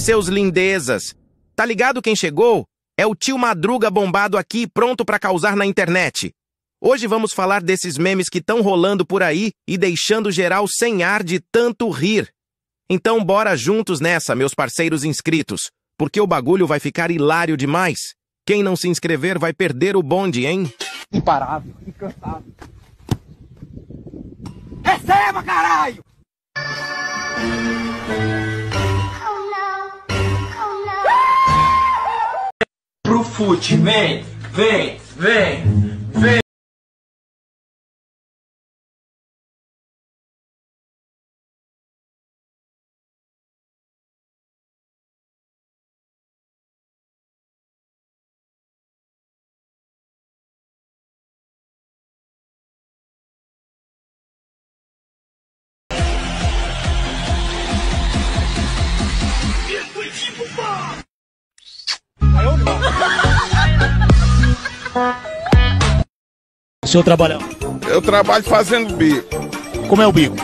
seus lindezas? Tá ligado quem chegou? É o tio Madruga bombado aqui, pronto para causar na internet. Hoje vamos falar desses memes que estão rolando por aí e deixando geral sem ar de tanto rir. Então bora juntos nessa, meus parceiros inscritos, porque o bagulho vai ficar hilário demais. Quem não se inscrever vai perder o bonde, hein? Imparável, cansado. Receba, caralho! Fuji, vem, vem, vem, vem. Tipo, senhor trabalha. Eu trabalho fazendo bico. Como é o bico?